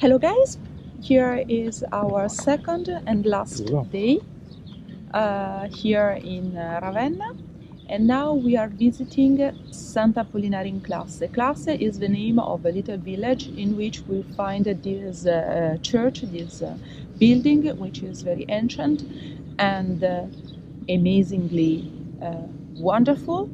Hello guys, here is our second and last day uh, here in uh, Ravenna. And now we are visiting Santa Apollinare in Classe. Classe is the name of a little village in which we find this uh, church, this uh, building which is very ancient and uh, amazingly uh, wonderful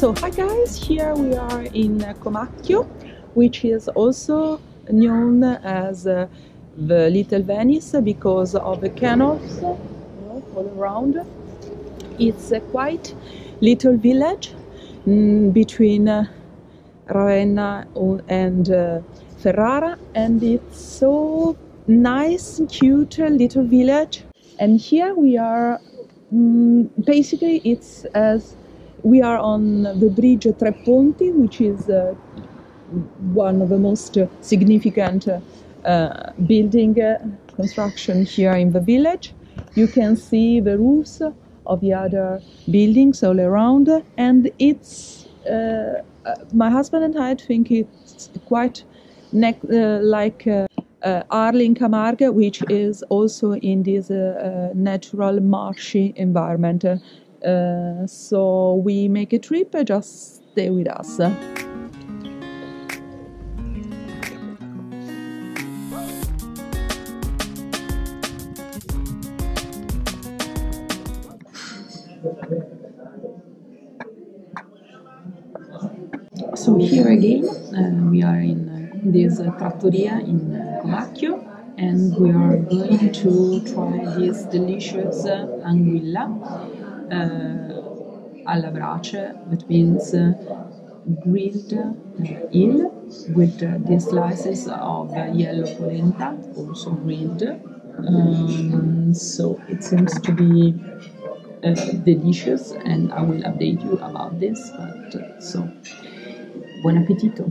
So hi guys, here we are in Comacchio, which is also known as uh, the Little Venice because of the canals all around. It's a quite little village mm, between uh, Ravenna and uh, Ferrara and it's so nice cute little village and here we are mm, basically it's as we are on the bridge Tre Ponti, which is uh, one of the most significant uh, building uh, construction here in the village. You can see the roofs of the other buildings all around, and it's uh, uh, my husband and I think it's quite ne- uh, like. Uh, Arles in Camargue, which is also in this natural marshy environment. Uh, so we make a trip, just stay with us. So here again, uh, we are in uh, this uh, trattoria in uh, Comacchio and we are going to try this delicious anguilla uh, alla brace, that means uh, grilled eel with uh, these slices of yellow polenta, also grilled. Um, so it seems to be uh, delicious, and I will update you about this. But uh, so, buon appetito!